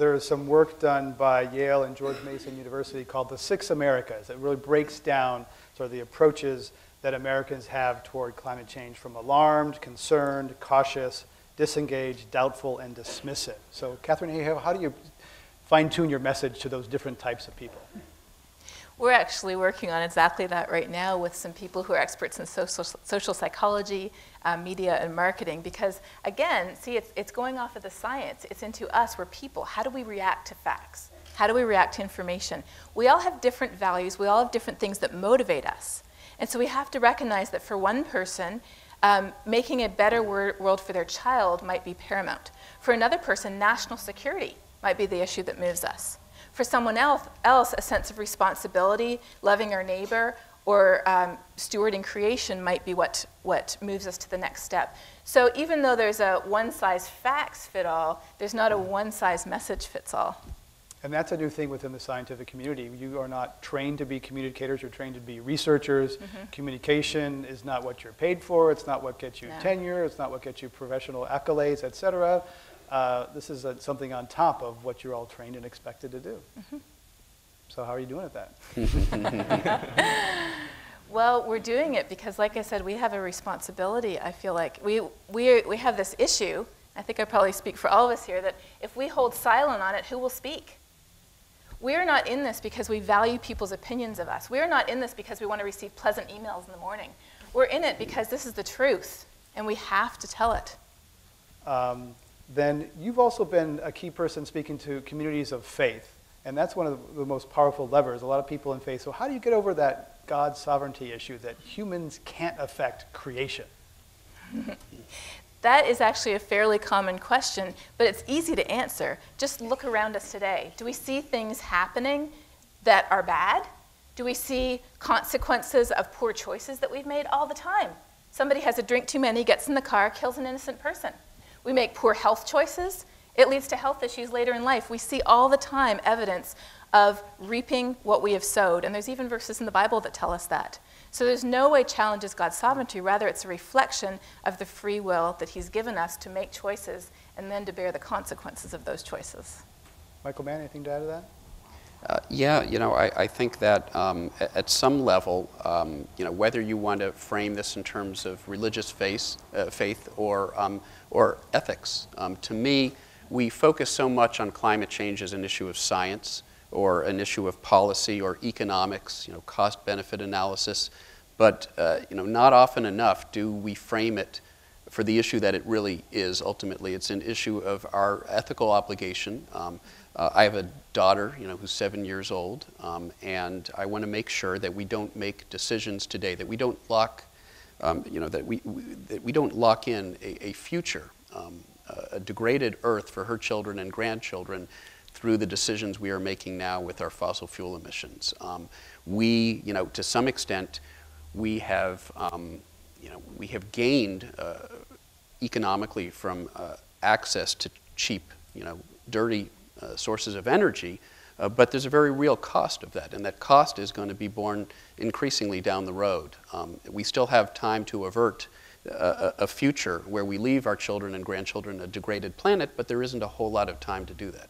there is some work done by Yale and George Mason University called the Six Americas. It really breaks down sort of the approaches that Americans have toward climate change from alarmed, concerned, cautious, disengaged, doubtful, and dismissive. So, Katharine, how do you fine tune your message to those different types of people? We're actually working on exactly that right now with some people who are experts in social, social psychology, uh, media, and marketing. Because again, see, it's, it's going off of the science, it's into us, we're people. How do we react to facts? How do we react to information? We all have different values, we all have different things that motivate us. And so we have to recognize that for one person, um, making a better wor- world for their child might be paramount. For another person, national security might be the issue that moves us. For someone else, else a sense of responsibility, loving our neighbor, or um, stewarding creation might be what, what moves us to the next step. So even though there's a one size facts fit all, there's not a one size message fits all. And that's a new thing within the scientific community. You are not trained to be communicators, you're trained to be researchers. Mm-hmm. Communication is not what you're paid for, it's not what gets you no. tenure, it's not what gets you professional accolades, et cetera. Uh, this is a, something on top of what you're all trained and expected to do. Mm-hmm. So, how are you doing at that? well, we're doing it because, like I said, we have a responsibility. I feel like we, we, we have this issue. I think I probably speak for all of us here that if we hold silent on it, who will speak? We're not in this because we value people's opinions of us. We're not in this because we want to receive pleasant emails in the morning. We're in it because this is the truth, and we have to tell it. Um, then you've also been a key person speaking to communities of faith. And that's one of the most powerful levers. A lot of people in faith. So, how do you get over that God sovereignty issue that humans can't affect creation? that is actually a fairly common question, but it's easy to answer. Just look around us today. Do we see things happening that are bad? Do we see consequences of poor choices that we've made all the time? Somebody has a drink too many, gets in the car, kills an innocent person. We make poor health choices. It leads to health issues later in life. We see all the time evidence of reaping what we have sowed. And there's even verses in the Bible that tell us that. So there's no way challenges God's sovereignty. Rather, it's a reflection of the free will that He's given us to make choices and then to bear the consequences of those choices. Michael Mann, anything to add to that? Uh, yeah, you know, I, I think that um, at some level, um, you know, whether you want to frame this in terms of religious faith, uh, faith or, um, or ethics, um, to me, we focus so much on climate change as an issue of science or an issue of policy or economics, you know, cost-benefit analysis, but uh, you know, not often enough do we frame it for the issue that it really is. Ultimately, it's an issue of our ethical obligation. Um, uh, I have a daughter, you know, who's seven years old, um, and I want to make sure that we don't make decisions today, that we don't lock, um, you know, that we, we, that we don't lock in a, a future, um, a degraded Earth for her children and grandchildren through the decisions we are making now with our fossil fuel emissions. Um, we, you know, to some extent, we have, um, you know, we have gained uh, economically from uh, access to cheap, you know, dirty uh, sources of energy, uh, but there's a very real cost of that, and that cost is going to be borne increasingly down the road. Um, we still have time to avert a, a, future where we leave our children and grandchildren a degraded planet, but there isn't a whole lot of time to do that.